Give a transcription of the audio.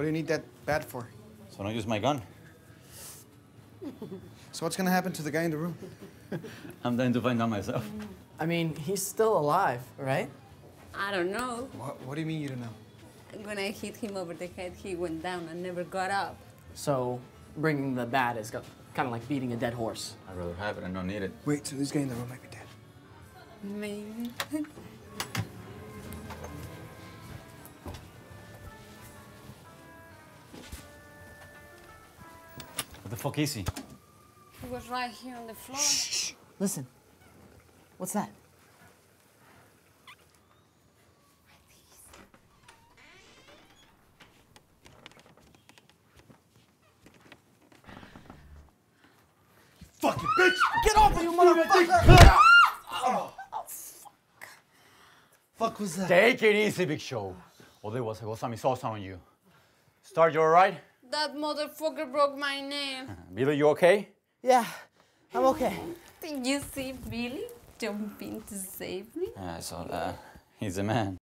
What do you need that bat for? So don't use my gun. So what's gonna happen to the guy in the room? I'm dying to find out myself. I mean, he's still alive, right? I don't know. What, what do you mean you don't know? When I hit him over the head, he went down and never got up. So bringing the bat is kind of like beating a dead horse. I'd rather have it and not need it. Wait, so this guy in the room might be dead. Maybe. What the fuck is he? he was right here on the floor. Shh. Listen, what's that? You fucking bitch! Get off of you, motherfucker! Oh, Fuck Fuck was that? Take it easy, Big Show. Otherwise, I got some sauce on you. Start, you alright? That motherfucker broke my name. Billy, you okay? Yeah, I'm okay. Did you see Billy jump in to save me? Yeah, I saw that. He's a man.